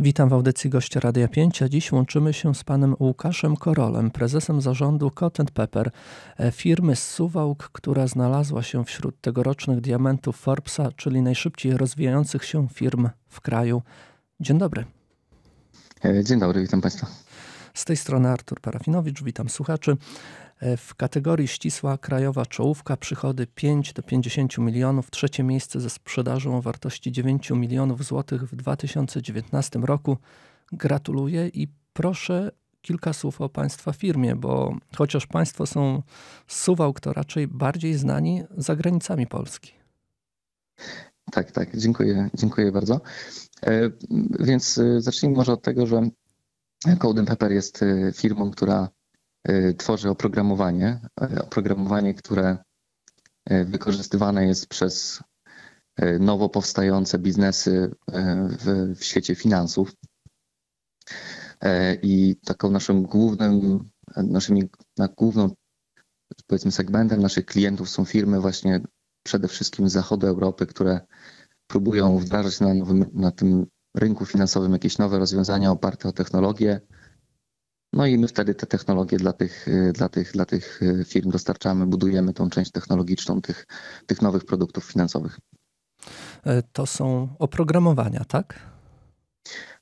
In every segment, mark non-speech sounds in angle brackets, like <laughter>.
Witam w audycji gościa Radia 5, a dziś łączymy się z panem Łukaszem Korolem, prezesem zarządu Content Pepper, e, firmy z Suwałk, która znalazła się wśród tegorocznych diamentów Forbesa, czyli najszybciej rozwijających się firm w kraju. Dzień dobry. E, dzień dobry, witam państwa. Z tej strony Artur Parafinowicz, witam słuchaczy. E, w kategorii ścisła krajowa czołówka przychody 5 do 50 milionów, trzecie miejsce ze sprzedażą o wartości 9 milionów złotych w 2019 roku. Gratuluję i proszę kilka słów o Państwa firmie, bo chociaż Państwo są z Suwałk, to raczej bardziej znani za granicami Polski. Tak, tak, dziękuję, dziękuję bardzo. E, więc e, zacznijmy może od tego, że Golden Pepper jest firmą, która Y, tworzy oprogramowanie, y, oprogramowanie, które y, wykorzystywane jest przez nowo powstające biznesy w, w świecie finansów. I taką naszym głównym, naszymi, na główną powiedzmy segmentem naszych klientów są firmy właśnie przede wszystkim z zachodu Europy, które próbują wdrażać na, nowym, na tym rynku finansowym jakieś nowe rozwiązania oparte o technologię, no i my wtedy te technologie dla tych, y, dla tych, dla tych y, firm dostarczamy, budujemy tą część technologiczną tych, tych nowych produktów finansowych. E, to są oprogramowania, tak?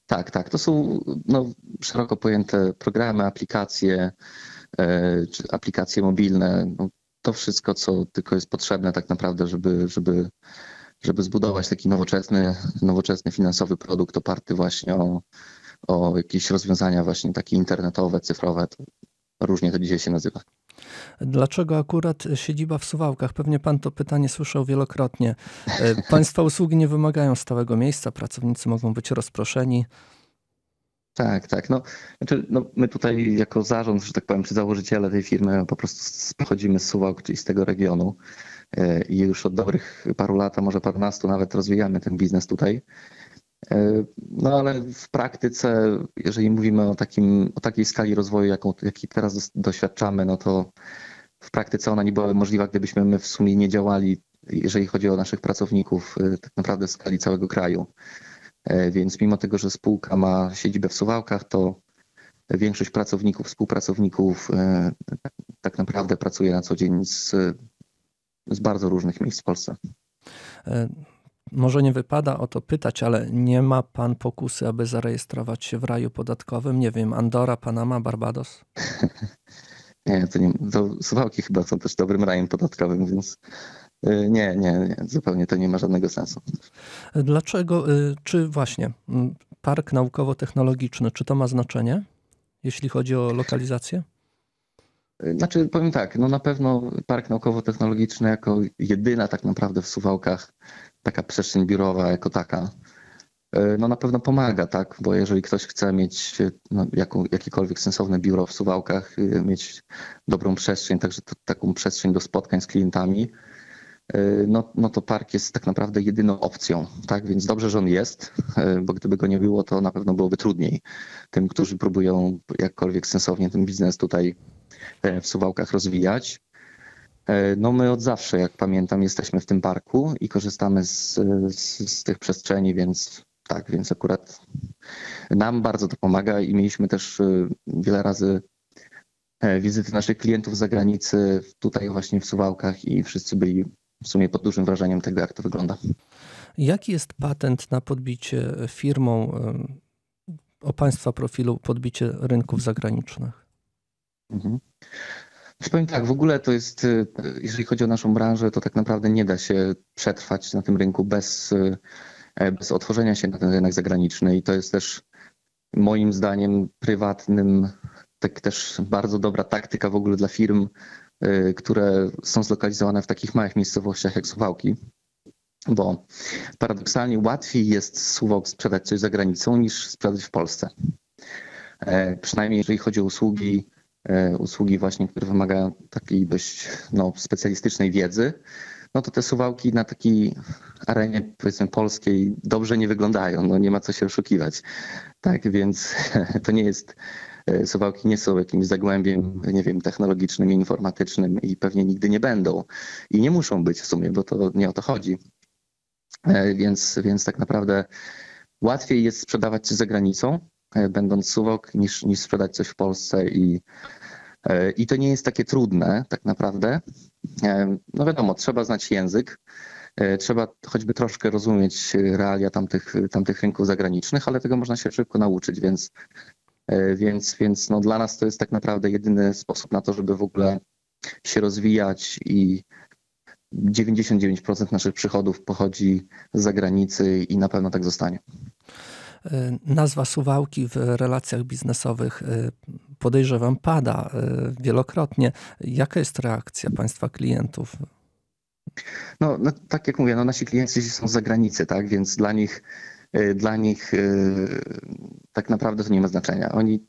Tak, tak. To są no, szeroko pojęte programy, aplikacje, e, czy aplikacje mobilne. No, to wszystko, co tylko jest potrzebne tak naprawdę, żeby, żeby, żeby zbudować taki nowoczesny, nowoczesny finansowy produkt oparty właśnie o, o jakieś rozwiązania właśnie takie internetowe, cyfrowe. To różnie to dzisiaj się nazywa. Dlaczego akurat siedziba w Suwałkach? Pewnie pan to pytanie słyszał wielokrotnie. E, państwa usługi nie wymagają stałego miejsca, pracownicy mogą być rozproszeni. Tak, tak. No, znaczy, no, my tutaj jako zarząd, że tak powiem, czy założyciele tej firmy po prostu pochodzimy z Suwałk, czyli z tego regionu i już od dobrych paru lat, a może parunastu nawet rozwijamy ten biznes tutaj. E, no ale w praktyce, jeżeli mówimy o, takim, o takiej skali rozwoju, jaką, jakiej teraz doświadczamy, no to w praktyce ona nie byłaby możliwa, gdybyśmy my w sumie nie działali, jeżeli chodzi o naszych pracowników, e, tak naprawdę w skali całego kraju. E, więc mimo tego, że spółka ma siedzibę w Suwałkach, to większość pracowników, współpracowników tak naprawdę pracuje na co dzień z, z bardzo różnych miejsc w Polsce może nie wypada o to pytać, ale nie ma pan pokusy, aby zarejestrować się w raju podatkowym? Nie wiem, Andora, Panama, Barbados? <laughs> nie, to nie. To Suwałki chyba są też dobrym rajem podatkowym, więc y, nie, nie, nie, zupełnie to nie ma żadnego sensu. Dlaczego, y, czy właśnie park naukowo-technologiczny, czy to ma znaczenie, jeśli chodzi o lokalizację? Znaczy, powiem tak, no na pewno Park Naukowo-Technologiczny jako jedyna tak naprawdę w Suwałkach taka przestrzeń biurowa jako taka, e, no na pewno pomaga, tak? Bo jeżeli ktoś chce mieć no, jaką, jakiekolwiek sensowne biuro w Suwałkach, y, mieć dobrą przestrzeń, także to, taką przestrzeń do spotkań z klientami, no, no to park jest tak naprawdę jedyną opcją, tak? Więc dobrze, że on jest, bo gdyby go nie było, to na pewno byłoby trudniej tym, którzy próbują jakkolwiek sensownie ten biznes tutaj w Suwałkach rozwijać. E, no my od zawsze, jak pamiętam, jesteśmy w tym parku i korzystamy z, z, z, tych przestrzeni, więc tak, więc akurat nam bardzo to pomaga i mieliśmy też e, wiele razy e, wizyty naszych klientów z zagranicy tutaj właśnie w Suwałkach i wszyscy byli w sumie pod dużym wrażeniem tego, jak to wygląda. Jaki jest patent na podbicie firmą o Państwa profilu, podbicie rynków zagranicznych? Mhm. Powiem tak, w ogóle to jest, y, jeżeli chodzi o naszą branżę, to tak naprawdę nie da się przetrwać na tym rynku bez, y, e, bez otworzenia się na ten rynek zagraniczny i to jest też moim zdaniem prywatnym, tak też bardzo dobra taktyka w ogóle dla firm, y, które są zlokalizowane w takich małych miejscowościach jak Suwałki. Bo paradoksalnie łatwiej jest Suwałk sprzedać coś za granicą niż sprzedać w Polsce. E, przynajmniej jeżeli chodzi o usługi usługi właśnie, które wymagają takiej dość no, specjalistycznej wiedzy, no to te suwałki na takiej arenie powiedzmy polskiej dobrze nie wyglądają, no nie ma co się oszukiwać. Tak, więc <laughs> to nie jest, e, suwałki nie są jakimś zagłębiem, nie wiem, technologicznym, informatycznym i pewnie nigdy nie będą. I nie muszą być w sumie, bo to nie o to chodzi. E, więc, więc tak naprawdę łatwiej jest sprzedawać za granicą, będąc suwok, niż, niż sprzedać coś w Polsce i i to nie jest takie trudne tak naprawdę. No wiadomo, trzeba znać język, trzeba choćby troszkę rozumieć realia tamtych, tamtych rynków zagranicznych, ale tego można się szybko nauczyć, więc, więc, więc no dla nas to jest tak naprawdę jedyny sposób na to, żeby w ogóle się rozwijać i 99% naszych przychodów pochodzi z zagranicy i na pewno tak zostanie. E, nazwa Suwałki w relacjach biznesowych e, podejrzewam pada e, wielokrotnie. Jaka jest reakcja Państwa klientów? No, no, tak jak mówię, no nasi klienci są z zagranicy, tak, więc dla nich, dla nich tak naprawdę to nie ma znaczenia. Oni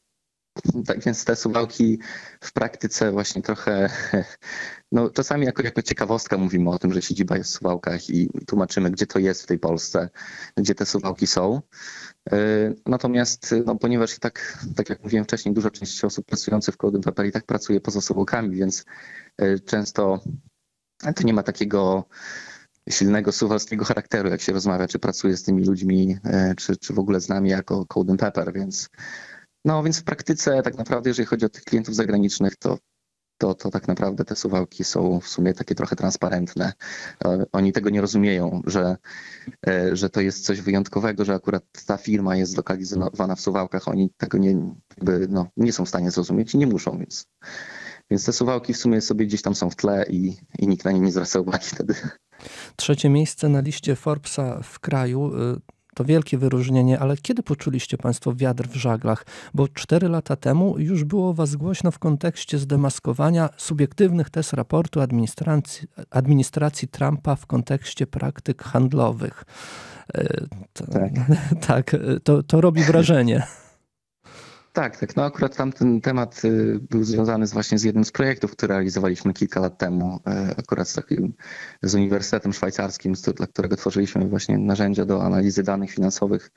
tak więc te suwałki w praktyce właśnie trochę, <laughs> no czasami jako, jako ciekawostka mówimy o tym, że siedziba jest w suwałkach i tłumaczymy, gdzie to jest w tej Polsce, gdzie te suwałki są. E, natomiast, no, ponieważ tak, tak jak mówiłem wcześniej, duża część osób pracujących w Golden Pepper i tak pracuje poza suwałkami, więc e, często to nie ma takiego silnego suwalskiego charakteru, jak się rozmawia, czy pracuje z tymi ludźmi, e, czy, czy w ogóle z nami jako Golden Pepper, więc no więc w praktyce tak naprawdę, jeżeli chodzi o tych klientów zagranicznych, to to, to tak naprawdę te suwałki są w sumie takie trochę transparentne. E, oni tego nie rozumieją, że, e, że to jest coś wyjątkowego, że akurat ta firma jest zlokalizowana w suwałkach. Oni tego nie, jakby, no, nie są w stanie zrozumieć i nie muszą, więc, więc te suwałki w sumie sobie gdzieś tam są w tle i, i nikt na nie nie zwraca uwagi wtedy. Trzecie miejsce na liście Forbesa w kraju y, to wielkie wyróżnienie, ale kiedy poczuliście Państwo wiatr w żaglach? Bo cztery lata temu już było Was głośno w kontekście zdemaskowania subiektywnych test raportu administracji, administracji Trumpa w kontekście praktyk handlowych. E, to, tak, <laughs> tak to, to robi wrażenie. Tak, tak. No akurat tamten temat y, był związany z właśnie z jednym z projektów, które realizowaliśmy kilka lat temu, e, akurat z takim z Uniwersytetem Szwajcarskim, dla którego tworzyliśmy właśnie narzędzia do analizy danych finansowych,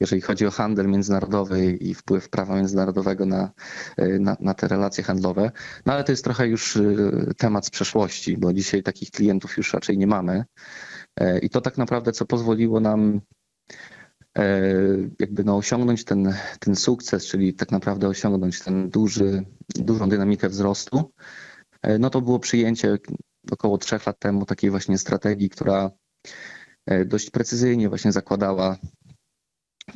jeżeli chodzi o handel międzynarodowy i wpływ prawa międzynarodowego na, e, na, na te relacje handlowe. No ale to jest trochę już y, temat z przeszłości, bo dzisiaj takich klientów już raczej nie mamy. I to tak naprawdę, co pozwoliło nam jakby no osiągnąć ten, ten sukces, czyli tak naprawdę osiągnąć ten duży, dużą dynamikę wzrostu, e, no to było przyjęcie około trzech lat temu takiej właśnie strategii, która e, dość precyzyjnie właśnie zakładała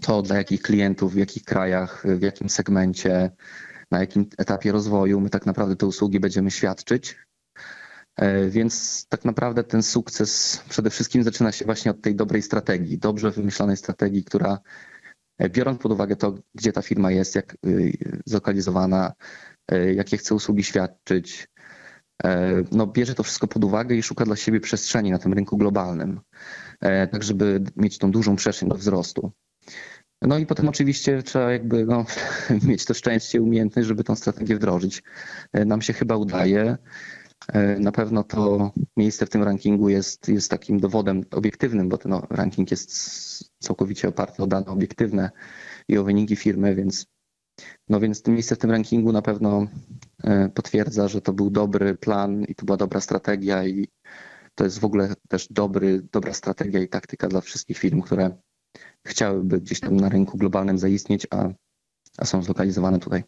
to, dla jakich klientów, w jakich krajach, w jakim segmencie, na jakim etapie rozwoju my tak naprawdę te usługi będziemy świadczyć. E, więc tak naprawdę ten sukces przede wszystkim zaczyna się właśnie od tej dobrej strategii, dobrze wymyślonej strategii, która e, biorąc pod uwagę to, gdzie ta firma jest, jak e, zlokalizowana, jakie chce usługi świadczyć, no bierze to wszystko pod uwagę i szuka dla siebie przestrzeni na tym rynku globalnym, tak żeby mieć tą dużą przestrzeń do wzrostu. No i potem oczywiście trzeba jakby no, <laughs> mieć to szczęście, umiejętność, żeby tą strategię wdrożyć. Nam się chyba udaje. E, na pewno to miejsce w tym rankingu jest, jest takim dowodem obiektywnym, bo ten ranking jest całkowicie oparty o dane obiektywne i o wyniki firmy, więc, no więc to miejsce w tym rankingu na pewno e, potwierdza, że to był dobry plan i to była dobra strategia i to jest w ogóle też dobry, dobra strategia i taktyka dla wszystkich firm, które chciałyby gdzieś tam na rynku globalnym zaistnieć, a a są zlokalizowane tutaj.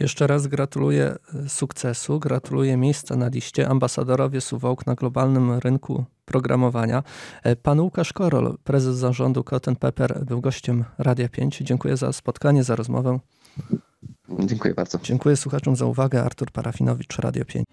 Jeszcze raz gratuluję e, sukcesu, gratuluję miejsca na liście. Ambasadorowie Suwałk na globalnym rynku programowania. E, pan Łukasz Korol, prezes zarządu Cotton Pepper, był gościem Radia 5. Dziękuję za spotkanie, za rozmowę. Dziękuję bardzo. Dziękuję słuchaczom za uwagę. Artur Parafinowicz, Radio 5.